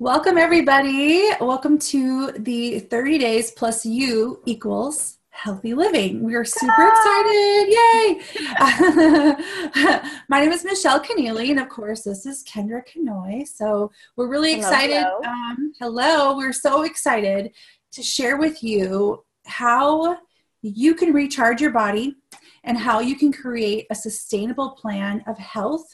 Welcome, everybody. Welcome to the 30 Days Plus You equals Healthy Living. We are super excited. Yay! My name is Michelle Keneally, and of course, this is Kendra Kanoy. So we're really Hello, excited. hello. Um, hello. We're so excited to share with you how you can recharge your body and how you can create a sustainable plan of health,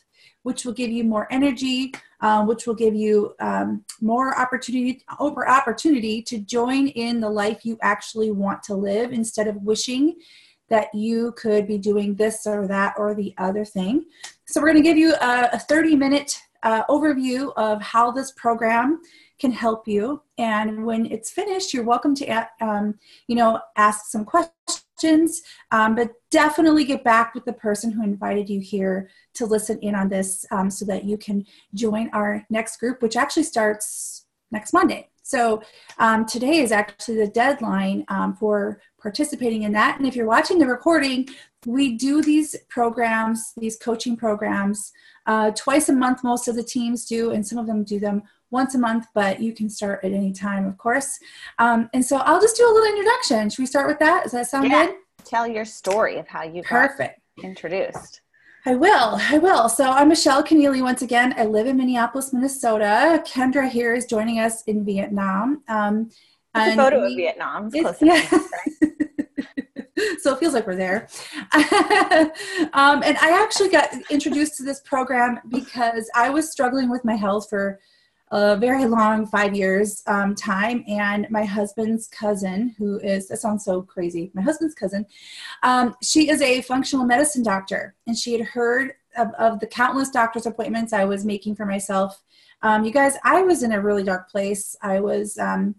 which will give you more energy, um, which will give you um, more opportunity over opportunity to join in the life you actually want to live instead of wishing that you could be doing this or that or the other thing. So we're going to give you a, a 30 minute uh, overview of how this program can help you. And when it's finished, you're welcome to, um, you know, ask some questions, um, but definitely get back with the person who invited you here to listen in on this um, so that you can join our next group, which actually starts next Monday. So um, today is actually the deadline um, for participating in that. And if you're watching the recording, we do these programs, these coaching programs, uh, twice a month. Most of the teams do, and some of them do them once a month, but you can start at any time, of course. Um, and so I'll just do a little introduction. Should we start with that? Does that sound Yeah. good? Tell your story of how you got Perfect. introduced. I will. I will. So I'm Michelle Keneally once again. I live in Minneapolis, Minnesota. Kendra here is joining us in Vietnam. Um, It's a photo we- of Vietnam. It's yeah. so it feels like we're there. um, and I actually got introduced to this program because I was struggling with my health for a very long five years um, time. And my husband's cousin, who is, that sounds so crazy, my husband's cousin, um, she is a functional medicine doctor. And she had heard of, of the countless doctor's appointments I was making for myself. Um, you guys, I was in a really dark place. I was. Um,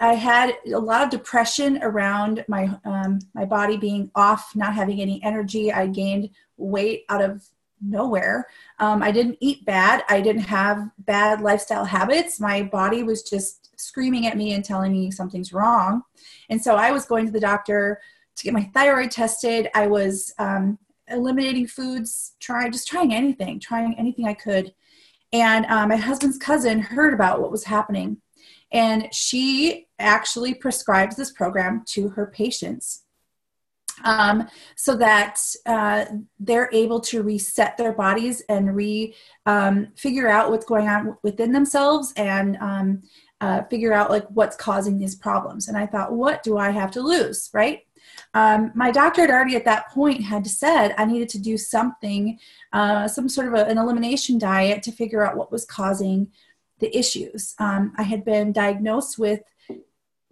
I had a lot of depression around my um, my body being off, not having any energy. I gained weight out of nowhere. Um, I didn't eat bad. I didn't have bad lifestyle habits. My body was just screaming at me and telling me something's wrong. And so I was going to the doctor to get my thyroid tested. I was um, eliminating foods, trying just trying anything, trying anything I could. And uh, my husband's cousin heard about what was happening and she actually prescribes this program to her patients um, so that uh, they're able to reset their bodies and re um, figure out what's going on within themselves and um, uh, figure out like what's causing these problems and i thought what do i have to lose right um, my doctor had already at that point had said i needed to do something uh, some sort of a, an elimination diet to figure out what was causing the issues. Um, I had been diagnosed with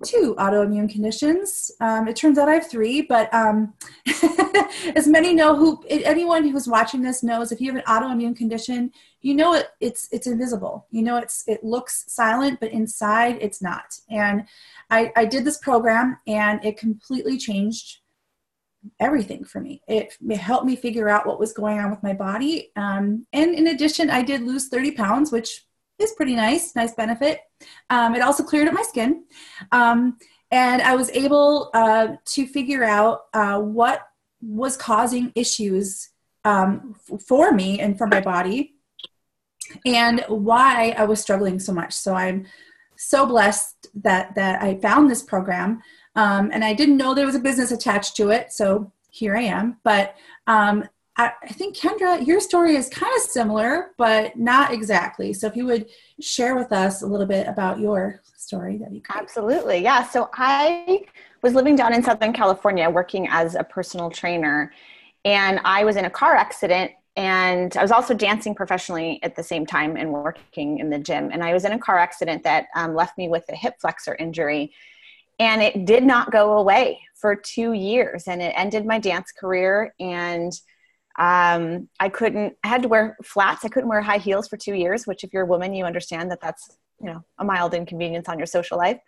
two autoimmune conditions. Um, it turns out I have three, but um, as many know who anyone who's watching this knows, if you have an autoimmune condition, you know it, it's it's invisible. You know it's it looks silent, but inside it's not. And I, I did this program, and it completely changed everything for me. It, it helped me figure out what was going on with my body. Um, and in addition, I did lose 30 pounds, which is pretty nice, nice benefit. Um, it also cleared up my skin. Um, and I was able uh, to figure out uh, what was causing issues um, for me and for my body and why I was struggling so much. So I'm so blessed that, that I found this program. Um, and I didn't know there was a business attached to it. So here I am. But um, I, I think Kendra, your story is kind of similar, but not exactly. So if you would share with us a little bit about your story, that'd be great. Absolutely. Yeah. So I was living down in Southern California working as a personal trainer, and I was in a car accident. And I was also dancing professionally at the same time and working in the gym. And I was in a car accident that um, left me with a hip flexor injury. And it did not go away for two years. And it ended my dance career. And um, I couldn't, I had to wear flats. I couldn't wear high heels for two years, which if you're a woman, you understand that that's, you know, a mild inconvenience on your social life.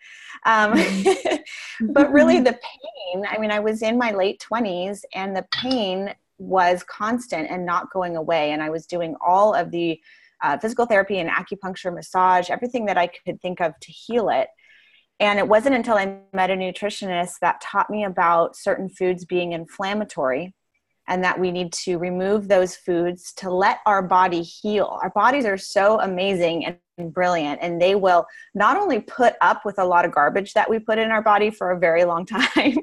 Um, but really the pain, I mean, I was in my late twenties and the pain was constant and not going away. And I was doing all of the uh, physical therapy and acupuncture, massage, everything that I could think of to heal it. And it wasn't until I met a nutritionist that taught me about certain foods being inflammatory and that we need to remove those foods to let our body heal. Our bodies are so amazing and brilliant and they will not only put up with a lot of garbage that we put in our body for a very long time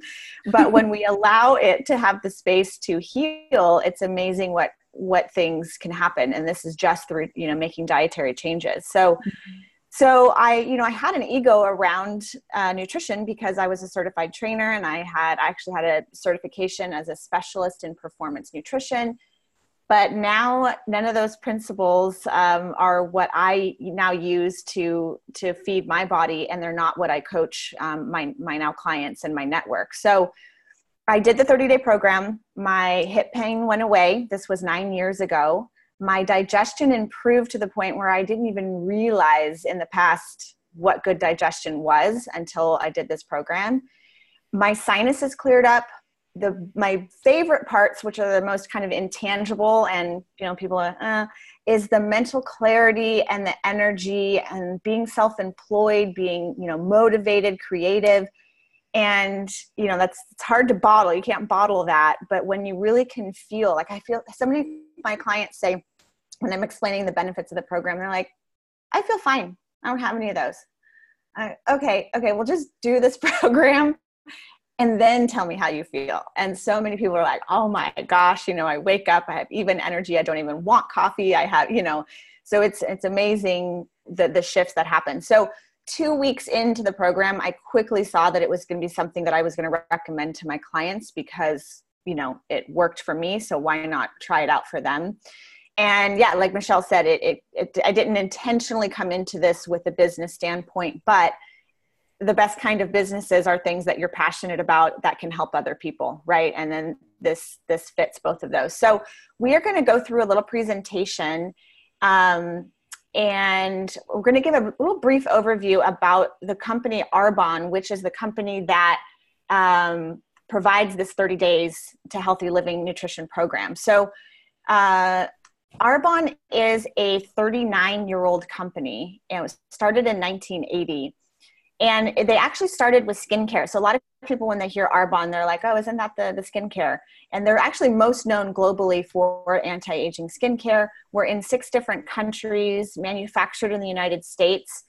but when we allow it to have the space to heal it's amazing what what things can happen and this is just through you know making dietary changes so mm-hmm. So i you know i had an ego around uh, nutrition because i was a certified trainer and i had I actually had a certification as a specialist in performance nutrition. But now none of those principles um, are what i now use to to feed my body and they're not what i coach um, my my now clients and my network. So i did the 30 day program. My hip pain went away. This was nine years ago my digestion improved to the point where i didn't even realize in the past what good digestion was until i did this program. My sinuses cleared up. The my favorite parts which are the most kind of intangible and you know people are, uh, is the mental clarity and the energy and being self-employed being you know motivated creative. And you know that's it's hard to bottle. You can't bottle that. But when you really can feel like i feel so many of my clients say when i'm explaining the benefits of the program they're like i feel fine i don't have any of those I, okay okay we'll just do this program and then tell me how you feel. And so many people are like, oh my gosh, you know, I wake up, I have even energy, I don't even want coffee. I have, you know, so it's it's amazing the the shifts that happen. So two weeks into the program, I quickly saw that it was going to be something that I was going to recommend to my clients because you know it worked for me. So why not try it out for them? And yeah, like Michelle said, it, it, it I didn't intentionally come into this with a business standpoint, but the best kind of businesses are things that you're passionate about that can help other people right? And then this this fits both of those. So we are going to go through a little presentation um, and we're going to give a little brief overview about the company arbonne which is the company that um, provides this 30 days to healthy living nutrition program. So uh, arbonne is a 39 year old company and it was started in 1980 and they actually started with skincare. So a lot of people, when they hear Arbonne, they're like, "Oh, isn't that the the skincare?" And they're actually most known globally for anti-aging skincare. We're in six different countries, manufactured in the United States.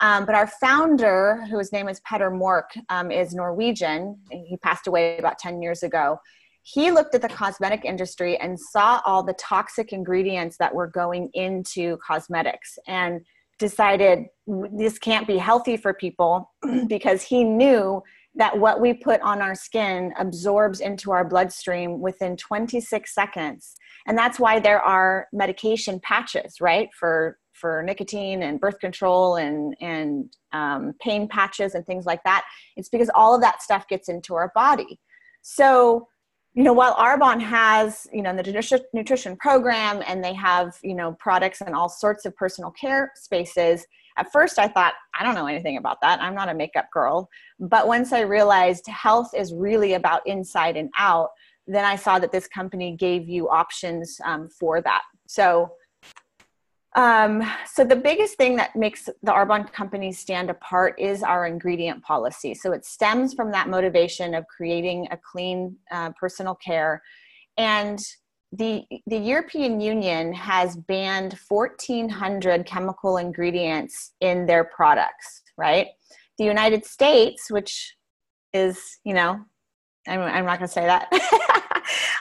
Um, but our founder, whose name is Petter Mork, um, is Norwegian. He passed away about 10 years ago. He looked at the cosmetic industry and saw all the toxic ingredients that were going into cosmetics. And decided this can't be healthy for people because he knew that what we put on our skin absorbs into our bloodstream within 26 seconds and that's why there are medication patches right for for nicotine and birth control and and um, pain patches and things like that it's because all of that stuff gets into our body so you know, while Arbonne has, you know, the nutrition program and they have, you know, products and all sorts of personal care spaces, at first I thought, I don't know anything about that. I'm not a makeup girl. But once I realized health is really about inside and out, then I saw that this company gave you options um, for that. So um, so the biggest thing that makes the Arbonne company stand apart is our ingredient policy. So it stems from that motivation of creating a clean uh, personal care. And the, the European Union has banned 1,400 chemical ingredients in their products, right? The United States, which is, you know, I'm, I'm not going to say that.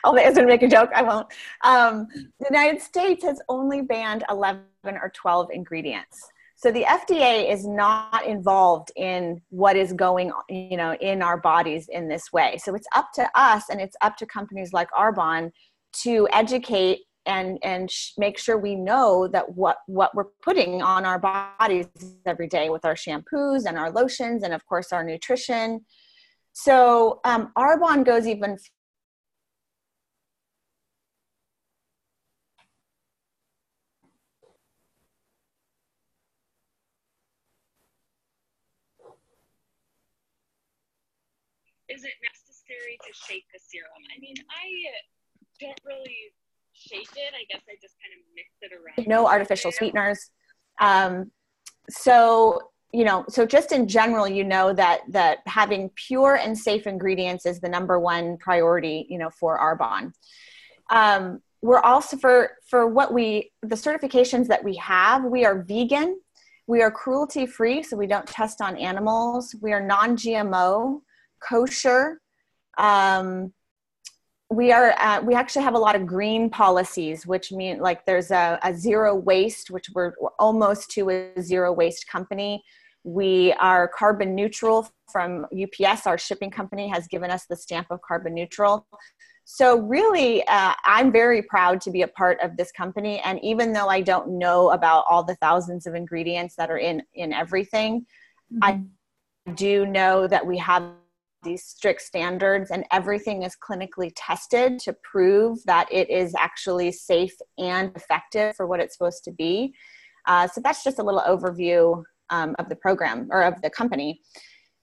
I'll make a joke. I won't. Um, the United States has only banned 11 or 12 ingredients. So the FDA is not involved in what is going, you know, in our bodies in this way. So it's up to us, and it's up to companies like Arbonne to educate and and sh- make sure we know that what what we're putting on our bodies every day with our shampoos and our lotions and of course our nutrition so um, Arbonne goes even is it necessary to shake the serum? I mean, I don't really shake it. I guess I just kind of mix it around. No artificial sweeteners. Um, so you know so just in general you know that that having pure and safe ingredients is the number one priority you know for arbonne um, we're also for for what we the certifications that we have we are vegan We are cruelty free, so we don't test on animals. We are non GMO, kosher. Um, we are uh, we actually have a lot of green policies which mean like there's a, a zero waste which we're, we're, almost to a zero waste company we are carbon neutral from ups our shipping company has given us the stamp of carbon neutral so really uh, i'm very proud to be a part of this company and even though i don't know about all the thousands of ingredients that are in in everything mm-hmm. i do know that we have these strict standards and everything is clinically tested to prove that it is actually safe and effective for what it's supposed to be. Uh, so that's just a little overview um, of the program or of the company.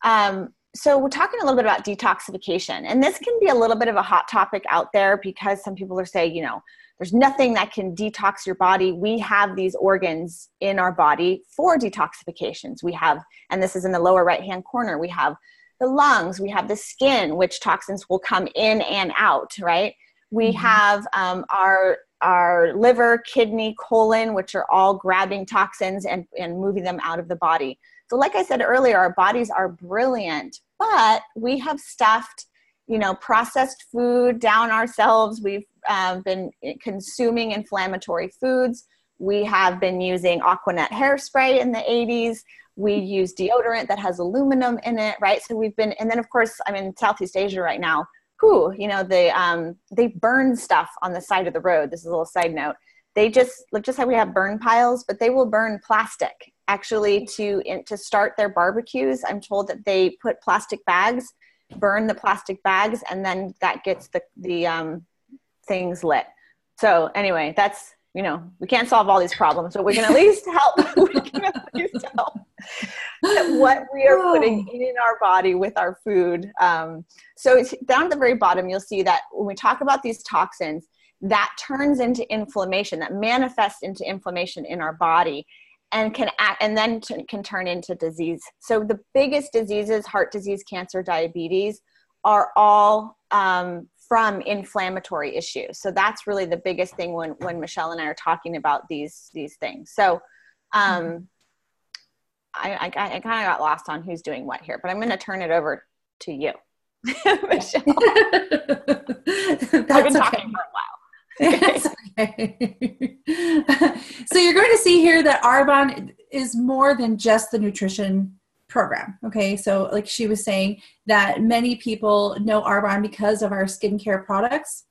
Um, so we're talking a little bit about detoxification and this can be a little bit of a hot topic out there because some people are saying you know there's nothing that can detox your body we have these organs in our body for detoxifications we have and this is in the lower right hand corner we have the lungs, we have the skin, which toxins will come in and out, right? We mm-hmm. have um, our our liver, kidney, colon, which are all grabbing toxins and, and moving them out of the body. So, like I said earlier, our bodies are brilliant, but we have stuffed, you know, processed food down ourselves. We've uh, been consuming inflammatory foods. We have been using Aquanet hairspray in the 80s we use deodorant that has aluminum in it right? So we've been and then of course i'm in southeast asia right now. Who you know they um they burn stuff on the side of the road. This is a little side note. They just like just how we have burn piles but they will burn plastic actually to in, to start their barbecues. I'm told that they put plastic bags burn the plastic bags and then that gets the the um things lit. So anyway that's you know we can't solve all these problems but we can at least help we can at least help what we are putting oh. in our body with our food. Um, so down at the very bottom, you'll see that when we talk about these toxins, that turns into inflammation, that manifests into inflammation in our body and can act, and then t- can turn into disease. So the biggest diseases, heart disease, cancer, diabetes, are all um, from inflammatory issues. So that's really the biggest thing when when Michelle and I are talking about these these things. So um, mm-hmm. I, I, I kind of got lost on who's doing what here, but I'm going to turn it over to you, Michelle. I've been okay. talking for a while. Okay. okay. so you're going to see here that Arbonne is more than just the nutrition program. Okay, so like she was saying, that many people know Arbonne because of our skincare products.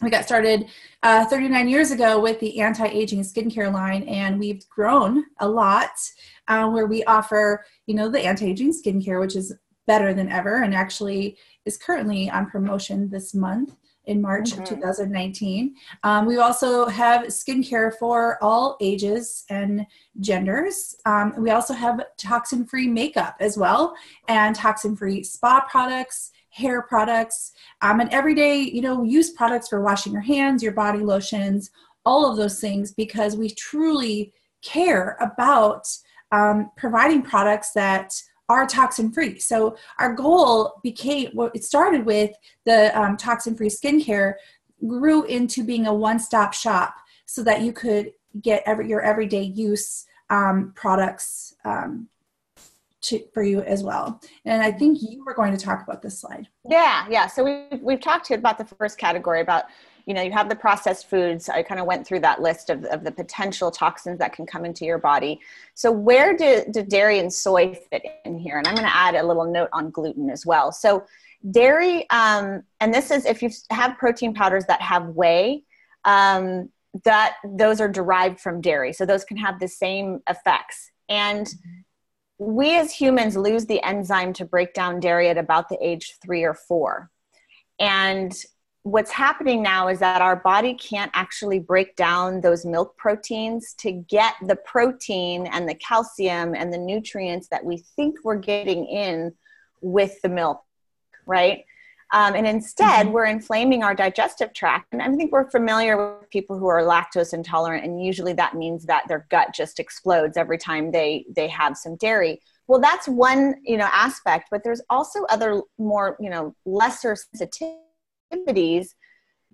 We got started uh, 39 years ago with the anti aging skincare line, and we've grown a lot uh, where we offer, you know, the anti-aging skincare, which is better than ever and actually is currently on promotion this month in March mm-hmm. of 2019. Um, we also have skincare for all ages and genders. Um, we also have toxin free makeup as well and toxin free spa products. Hair products um, and everyday, you know, use products for washing your hands, your body lotions, all of those things because we truly care about um, providing products that are toxin free. So our goal became what it started with the um, toxin free skincare grew into being a one stop shop so that you could get every, your everyday use um, products um, to, for you as well. And I think you were going to talk about this slide. Yeah, yeah. So we've, we've talked about the first category about you know you have the processed foods. I kind of went through that list of, of the potential toxins that can come into your body. So where do, do dairy and soy fit in here? And i'm going to add a little note on gluten as well. So dairy um, and this is if you have protein powders that have whey um, that those are derived from dairy. So those can have the same effects. And we as humans lose the enzyme to break down dairy at about the age three or four. And what's happening now is that our body can't actually break down those milk proteins to get the protein and the calcium and the nutrients that we think we're getting in with the milk, right? Um, and instead, mm-hmm. we're inflaming our digestive tract. And I think we're familiar with people who are lactose intolerant, and usually that means that their gut just explodes every time they they have some dairy. Well, that's one you know aspect, but there's also other more you know lesser sensitivity activities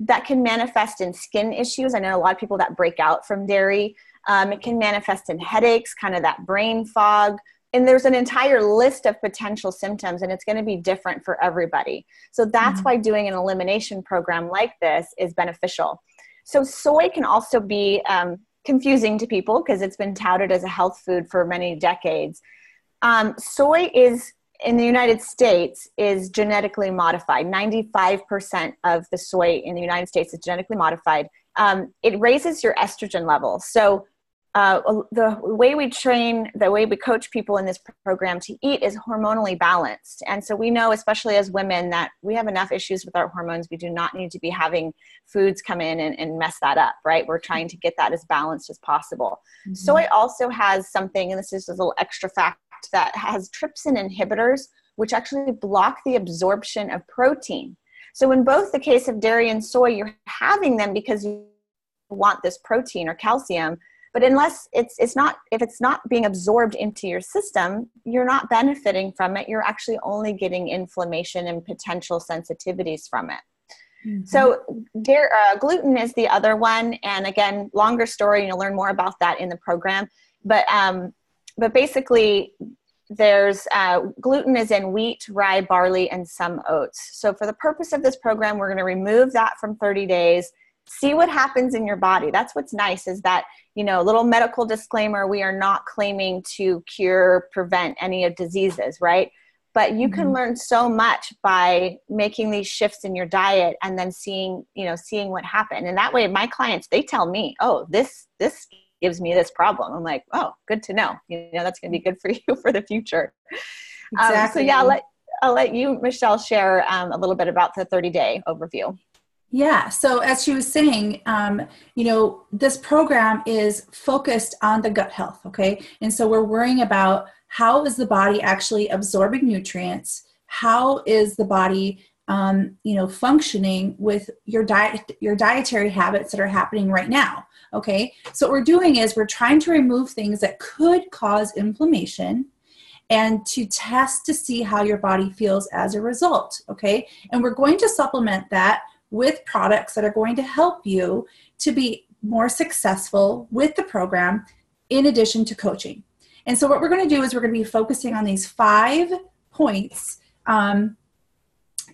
that can manifest in skin issues. I know a lot of people that break out from dairy. Um, it can manifest in headaches, kind of that brain fog. And there's an entire list of potential symptoms, and it's going to be different for everybody. So that's mm-hmm. why doing an elimination program like this is beneficial. So, soy can also be um, confusing to people because it's been touted as a health food for many decades. Um, soy is in the United States is genetically modified. 95% of the soy in the United States is genetically modified. Um, it raises your estrogen level. So uh, the way we train, the way we coach people in this program to eat is hormonally balanced. And so we know, especially as women, that we have enough issues with our hormones. We do not need to be having foods come in and, and mess that up, right? We're trying to get that as balanced as possible. Mm-hmm. Soy also has something, and this is a little extra fact, that has trypsin inhibitors, which actually block the absorption of protein. So, in both the case of dairy and soy, you're having them because you want this protein or calcium but unless it's it's not if it's not being absorbed into your system you're not benefiting from it you're actually only getting inflammation and potential sensitivities from it mm-hmm. so there, uh, gluten is the other one and again longer story you'll learn more about that in the program but um, but basically there's uh, gluten is in wheat rye barley and some oats. So for the purpose of this program we're going to remove that from 30 days see what happens in your body. That's what's nice is that you know a little medical disclaimer we are not claiming to cure prevent any of diseases right? But you can mm-hmm. learn so much by making these shifts in your diet and then seeing you know seeing what happened. And that way my clients they tell me oh this this gives me this problem i'm like oh good to know you know that's going to be good for you for the future exactly. Um, so yeah I'll let, I'll let you michelle share um, a little bit about the 30 day overview yeah. So as she was saying, um, you know, this program is focused on the gut health. Okay. And so we're worrying about how is the body actually absorbing nutrients? How is the body, um, you know, functioning with your diet, your dietary habits that are happening right now? Okay. So what we're doing is we're trying to remove things that could cause inflammation and to test to see how your body feels as a result. Okay. And we're going to supplement that with products that are going to help you to be more successful with the program in addition to coaching. And so, what we're going to do is we're going to be focusing on these five points um,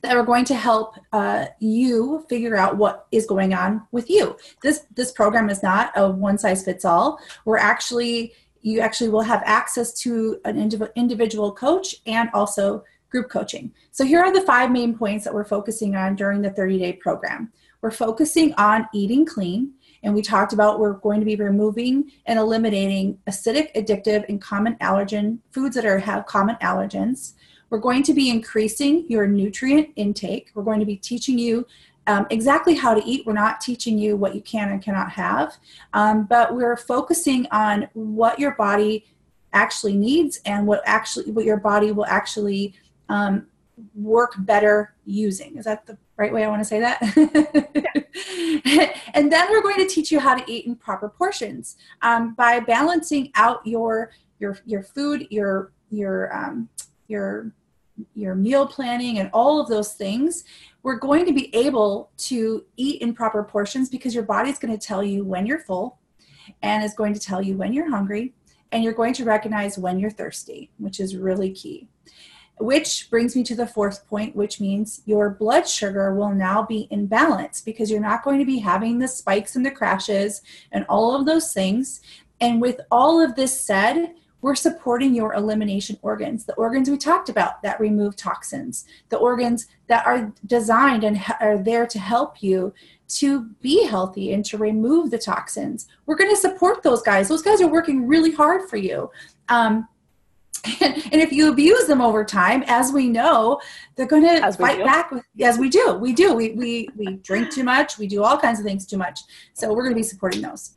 that are going to help uh, you figure out what is going on with you. This this program is not a one size fits all. We're actually you actually will have access to an individual coach and also group coaching. So here are the five main points that we're focusing on during the 30 day program. We're focusing on eating clean, and we talked about we're going to be removing and eliminating acidic, addictive, and common allergen foods that are have common allergens. We're going to be increasing your nutrient intake. We're going to be teaching you um, exactly how to eat. We're not teaching you what you can and cannot have, um, but we're focusing on what your body actually needs and what actually what your body will actually um, work better using. Is that the right way I want to say that? and then we're going to teach you how to eat in proper portions um, by balancing out your your your food, your your um, your your meal planning and all of those things we're going to be able to eat in proper portions because your body's going to tell you when you're full and is going to tell you when you're hungry and you're going to recognize when you're thirsty which is really key which brings me to the fourth point, which means your blood sugar will now be in balance because you're not going to be having the spikes and the crashes and all of those things. And with all of this said, we're supporting your elimination organs, the organs we talked about that remove toxins, the organs that are designed and are there to help you to be healthy and to remove the toxins. We're going to support those guys. Those guys are working really hard for you. Um, and, if you abuse them over time, as we know, they're going to fight back with, as we do. We do. We, we, we drink too much. We do all kinds of things too much. So we're going to be supporting those.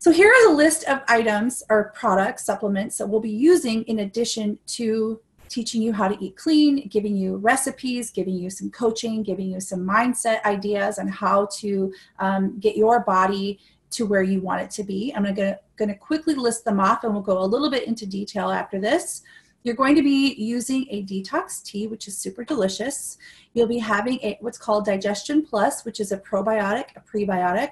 So here is a list of items or products, supplements that we'll be using in addition to teaching you how to eat clean, giving you recipes, giving you some coaching, giving you some mindset ideas on how to um, get your body to where you want it to be. I'm going to quickly list them off and we'll go a little bit into detail after this. You're going to be using a detox tea, which is super delicious. You'll be having a, what's called Digestion Plus, which is a probiotic, a prebiotic,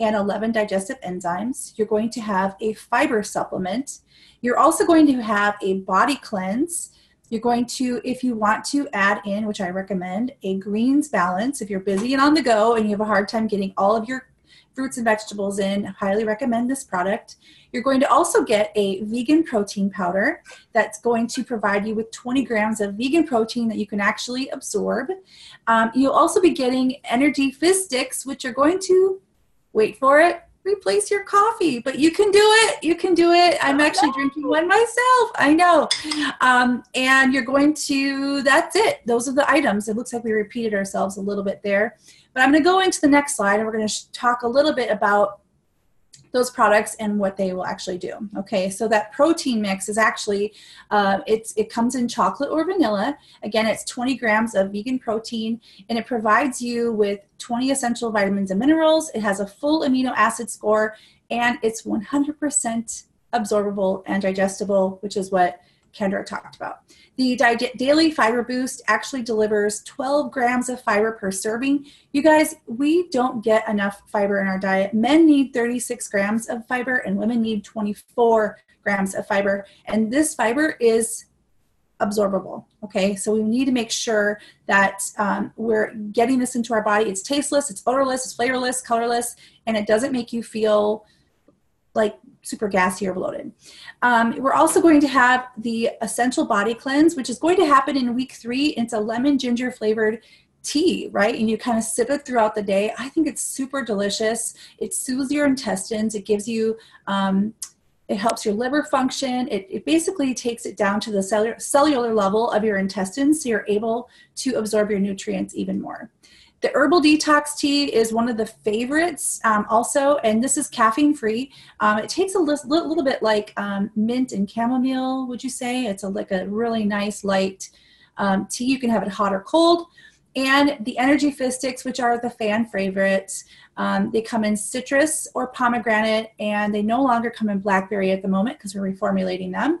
and 11 digestive enzymes. You're going to have a fiber supplement. You're also going to have a body cleanse. You're going to, if you want to add in, which I recommend, a greens balance. If you're busy and on the go and you have a hard time getting all of your fruits and vegetables in, I highly recommend this product. You're going to also get a vegan protein powder that's going to provide you with 20 grams of vegan protein that you can actually absorb. Um, you'll also be getting energy fizz sticks, which are going to, wait for it, replace your coffee but you can do it. You can do it. I'm actually drinking one myself. I know. Um, and you're going to that's it. Those are the items. It looks like we repeated ourselves a little bit there. But i'm going to go into the next slide and we're going to talk a little bit about those products and what they will actually do. Okay, so that protein mix is actually, uh, it's, it comes in chocolate or vanilla. Again, it's 20 grams of vegan protein and it provides you with 20 essential vitamins and minerals. It has a full amino acid score and it's 100% absorbable and digestible, which is what Kendra talked about. The daily fiber boost actually delivers 12 grams of fiber per serving. You guys, we don't get enough fiber in our diet. Men need 36 grams of fiber and women need 24 grams of fiber. And this fiber is absorbable. Okay, so we need to make sure that um, we're getting this into our body. It's tasteless, it's odorless, it's flavorless, colorless, and it doesn't make you feel like super gassy or bloated. Um, we're also going to have the essential body cleanse, which is going to happen in week three. It's a lemon ginger flavored tea, right? And you kind of sip it throughout the day. I think it's super delicious. It soothes your intestines. It gives you, um, it helps your liver function. It, it basically takes it down to the cellular, cellular level of your intestines so you're able to absorb your nutrients even more. The herbal detox tea is one of the favorites um, also, and this is caffeine free. Um, it tastes a li- little bit like um, mint and chamomile, would you say? It's a, like a really nice light um, tea. You can have it hot or cold. And the energy fizz sticks, which are the fan favorites, um, they come in citrus or pomegranate, and they no longer come in blackberry at the moment because we're reformulating them.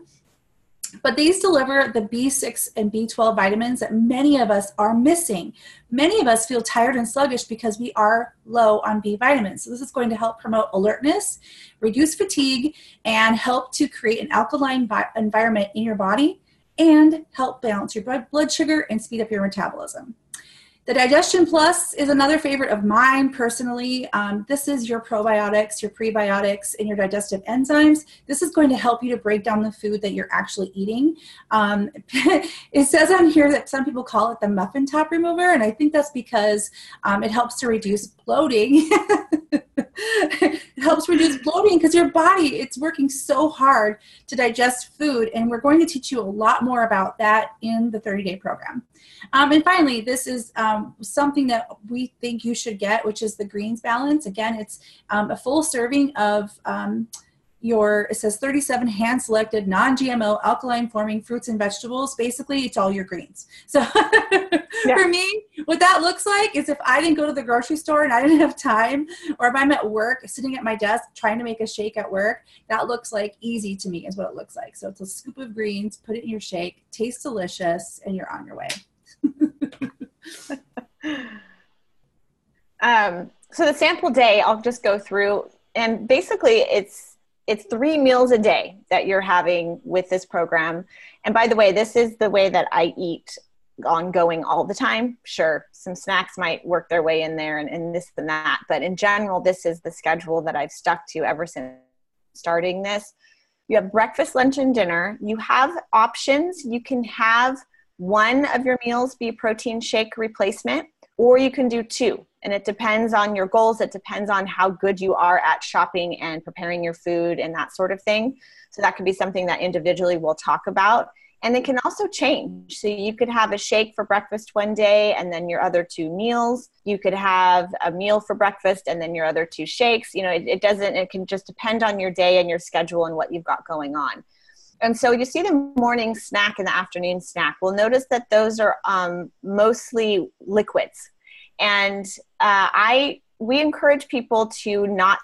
But these deliver the B6 and B12 vitamins that many of us are missing. Many of us feel tired and sluggish because we are low on B vitamins. So, this is going to help promote alertness, reduce fatigue, and help to create an alkaline environment in your body and help balance your blood sugar and speed up your metabolism. The Digestion Plus is another favorite of mine personally. Um, this is your probiotics, your prebiotics, and your digestive enzymes. This is going to help you to break down the food that you're actually eating. Um, it says on here that some people call it the muffin top remover, and I think that's because um, it helps to reduce bloating. it helps reduce bloating because your body it's working so hard to digest food and we're going to teach you a lot more about that in the 30 day program. Um, and finally this is um, something that we think you should get which is the greens balance. Again it's um, a full serving of um, your it says 37 hand selected non-gmo alkaline forming fruits and vegetables. Basically it's all your greens. So yeah. for me what that looks like is if i didn't go to the grocery store and i didn't have time or if i'm at work sitting at my desk trying to make a shake at work that looks like easy to me is what it looks like. So it's a scoop of greens put it in your shake tastes delicious and you're on your way. Um, so the sample day i'll just go through. And basically it's it's three meals a day that you're having with this program. And by the way, this is the way that I eat ongoing all the time. Sure, some snacks might work their way in there and, and this and that. But in general, this is the schedule that I've stuck to ever since starting this. You have breakfast, lunch, and dinner. You have options. You can have one of your meals be protein shake replacement, or you can do two and it depends on your goals. It depends on how good you are at shopping and preparing your food and that sort of thing. So that could be something that individually we'll talk about. And it can also change. So you could have a shake for breakfast one day and then your other two meals. You could have a meal for breakfast and then your other two shakes. You know it, it doesn't it can just depend on your day and your schedule and what you've got going on. And so you see the morning snack and the afternoon snack. We'll notice that those are um, mostly liquids and uh, I we encourage people to not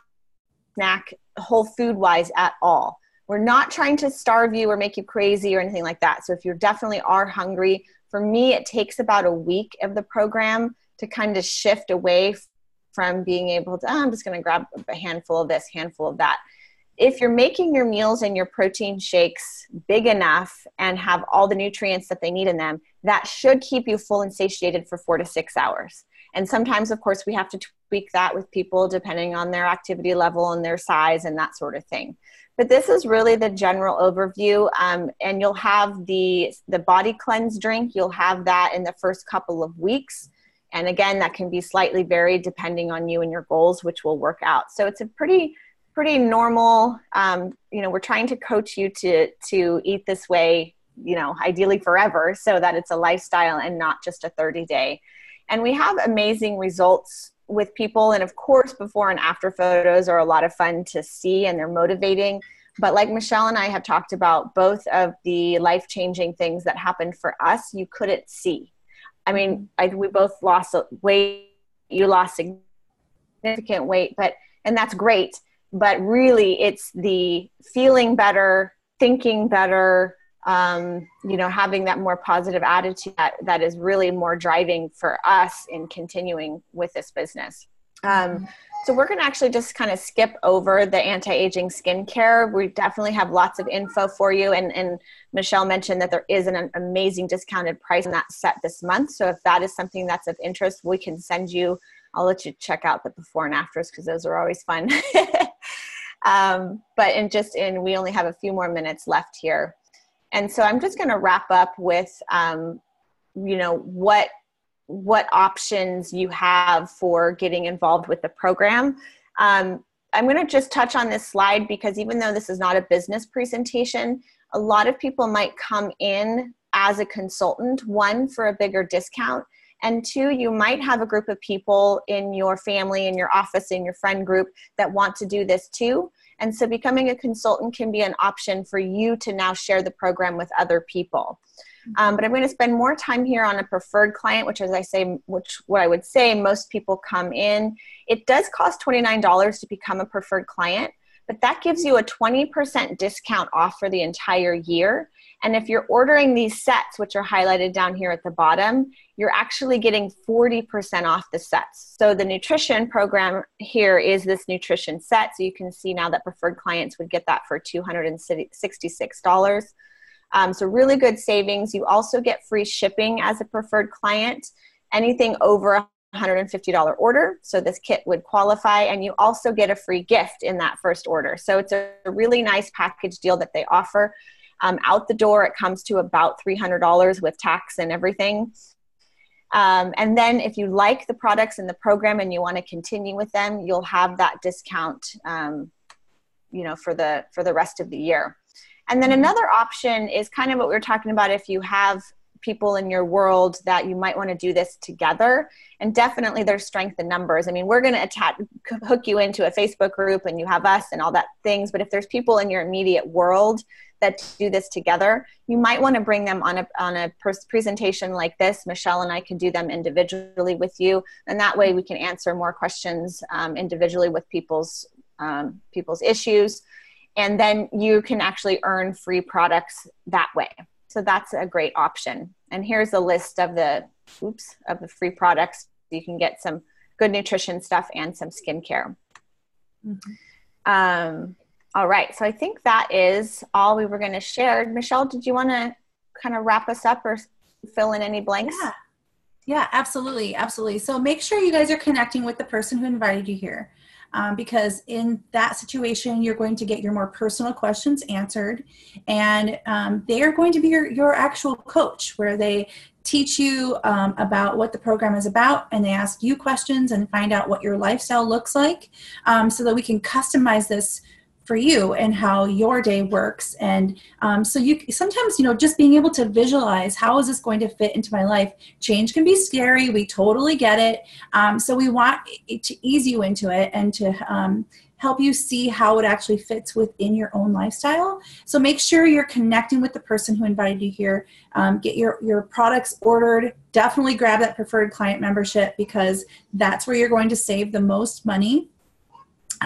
snack whole food wise at all. we're not trying to starve you or make you crazy or anything like that. So if you definitely are hungry, for me, it takes about a week of the program to kind of shift away from being able to, oh, I'm just going to grab a handful of this, handful of that. If you're making your meals and your protein shakes big enough and have all the nutrients that they need in them, that should keep you full and satiated for four to six hours. And sometimes, of course, we have to tweak that with people depending on their activity level and their size and that sort of thing. But this is really the general overview, um, and you'll have the the body cleanse drink. You'll have that in the first couple of weeks, and again, that can be slightly varied depending on you and your goals, which will work out. So it's a pretty pretty normal. Um, you know, we're trying to coach you to to eat this way. You know, ideally forever, so that it's a lifestyle and not just a 30 day and we have amazing results with people. And of course, before and after photos are a lot of fun to see and they're motivating. But like Michelle and I have talked about, both of the life changing things that happened for us, you couldn't see. I mean, mm-hmm. I, we both lost weight. You lost significant weight, but and that's great. But really, it's the feeling better, thinking better, um, you know, having that more positive attitude that, that is really more driving for us in continuing with this business. Um, so we're going to actually just kind of skip over the anti-aging skincare. We definitely have lots of info for you. And, and Michelle mentioned that there is an amazing discounted price on that set this month. So if that is something that's of interest, we can send you, I'll let you check out the before and afters because those are always fun. um, but in just in, we only have a few more minutes left here. And so I'm just going to wrap up with, um, you know, what what options you have for getting involved with the program. Um, I'm going to just touch on this slide because even though this is not a business presentation, a lot of people might come in as a consultant, one for a bigger discount, and two, you might have a group of people in your family, in your office, in your friend group that want to do this too. And so becoming a consultant can be an option for you to now share the program with other people. Um, but I'm going to spend more time here on a preferred client, which, as I say, which what I would say most people come in. It does cost $29 to become a preferred client, but that gives you a 20% discount off for the entire year. And if you're ordering these sets, which are highlighted down here at the bottom, you're actually getting 40% off the sets. So the nutrition program here is this nutrition set. So you can see now that preferred clients would get that for $266. Um, so really good savings. You also get free shipping as a preferred client. Anything over $150 order. So this kit would qualify, and you also get a free gift in that first order. So it's a really nice package deal that they offer. Um, out the door, it comes to about $300 with tax and everything. Um, and then if you like the products in the program and you want to continue with them, you'll have that discount, um, you know, for the for the rest of the year. And then another option is kind of what we were talking about. If you have people in your world that you might want to do this together. And definitely there's strength in numbers. I mean we're going to attach hook you into a facebook group and you have us and all that things but if there's people in your immediate world that do this together you might want to bring them on a on a presentation like this. Michelle and i can do them individually with you and that way we can answer more questions um, individually with people's um, people's issues. And then you can actually earn free products that way so that's a great option. And here's a list of the oops of the free products. You can get some good nutrition stuff and some skincare. Mm-hmm. Um, all right. So I think that is all we were going to share. Michelle, did you want to kind of wrap us up or fill in any blanks? Yeah. Yeah, absolutely. Absolutely. So make sure you guys are connecting with the person who invited you here um, because in that situation, you're going to get your more personal questions answered, and um, they are going to be your, your actual coach, where they teach you um, about what the program is about and they ask you questions and find out what your lifestyle looks like um, so that we can customize this for you and how your day works. And um, so you sometimes you know just being able to visualize how is this going to fit into my life change can be scary. We totally get it. Um, so we want to ease you into it and to um, help you see how it actually fits within your own lifestyle. So make sure you're connecting with the person who invited you here. Um, get your your products ordered. Definitely grab that preferred client membership because that's where you're going to save the most money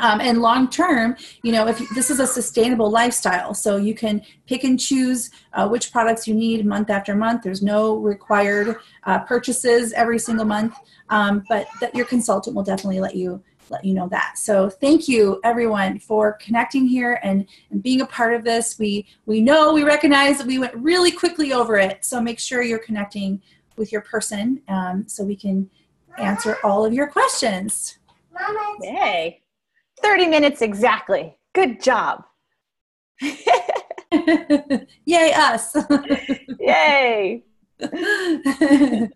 um, and long term you know if you, this is a sustainable lifestyle. So you can pick and choose uh, which products you need month after month. There's no required uh, purchases every single month. Um, but that your consultant will definitely let you let you know that. So thank you everyone for connecting here and, and being a part of this. We we know we recognize that we went really quickly over it. So make sure you're connecting with your person um, so we can answer all of your questions. Yay. 30 minutes exactly. Good job. Yay, us. Yay.